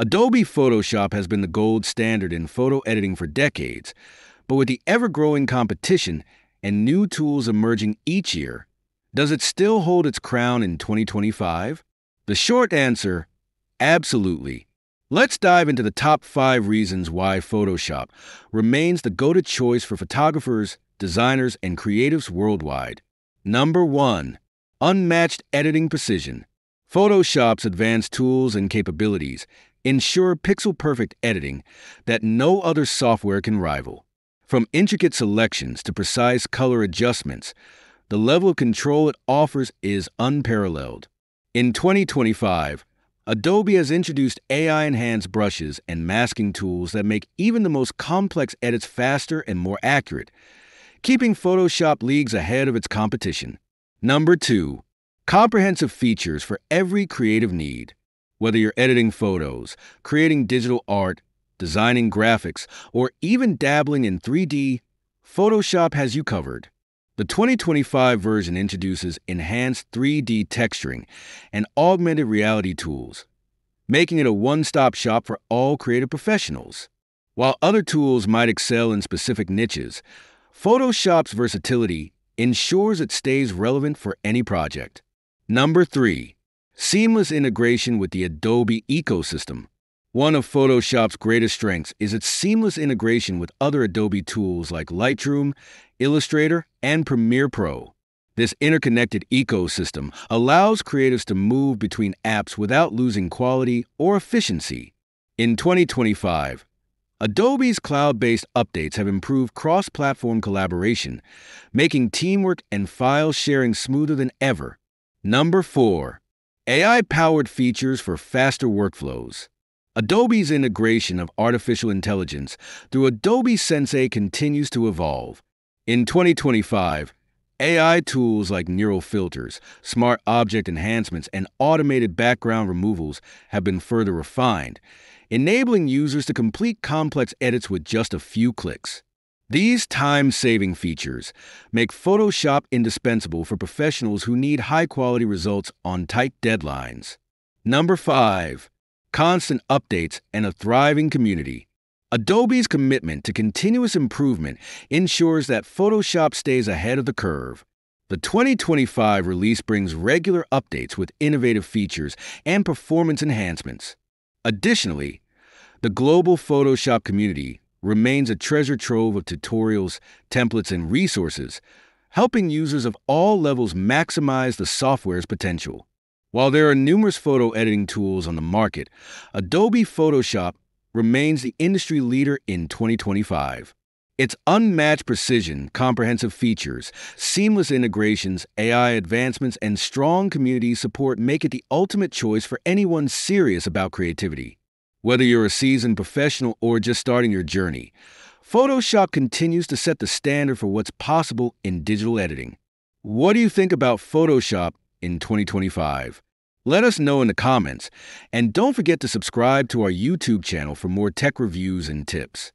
Adobe Photoshop has been the gold standard in photo editing for decades, but with the ever growing competition and new tools emerging each year, does it still hold its crown in 2025? The short answer absolutely. Let's dive into the top five reasons why Photoshop remains the go to choice for photographers, designers, and creatives worldwide. Number one, unmatched editing precision. Photoshop's advanced tools and capabilities ensure pixel perfect editing that no other software can rival. From intricate selections to precise color adjustments, the level of control it offers is unparalleled. In 2025, Adobe has introduced AI enhanced brushes and masking tools that make even the most complex edits faster and more accurate, keeping Photoshop leagues ahead of its competition. Number 2. Comprehensive features for every creative need. Whether you're editing photos, creating digital art, designing graphics, or even dabbling in 3D, Photoshop has you covered. The 2025 version introduces enhanced 3D texturing and augmented reality tools, making it a one stop shop for all creative professionals. While other tools might excel in specific niches, Photoshop's versatility ensures it stays relevant for any project. Number 3. Seamless integration with the Adobe ecosystem. One of Photoshop's greatest strengths is its seamless integration with other Adobe tools like Lightroom, Illustrator, and Premiere Pro. This interconnected ecosystem allows creatives to move between apps without losing quality or efficiency. In 2025, Adobe's cloud based updates have improved cross platform collaboration, making teamwork and file sharing smoother than ever. Number 4. AI powered features for faster workflows. Adobe's integration of artificial intelligence through Adobe Sensei continues to evolve. In 2025, AI tools like neural filters, smart object enhancements, and automated background removals have been further refined, enabling users to complete complex edits with just a few clicks. These time saving features make Photoshop indispensable for professionals who need high quality results on tight deadlines. Number 5 constant updates, and a thriving community. Adobe's commitment to continuous improvement ensures that Photoshop stays ahead of the curve. The 2025 release brings regular updates with innovative features and performance enhancements. Additionally, the global Photoshop community remains a treasure trove of tutorials, templates, and resources, helping users of all levels maximize the software's potential. While there are numerous photo editing tools on the market, Adobe Photoshop remains the industry leader in 2025. Its unmatched precision, comprehensive features, seamless integrations, AI advancements, and strong community support make it the ultimate choice for anyone serious about creativity. Whether you're a seasoned professional or just starting your journey, Photoshop continues to set the standard for what's possible in digital editing. What do you think about Photoshop in 2025? Let us know in the comments, and don't forget to subscribe to our YouTube channel for more tech reviews and tips.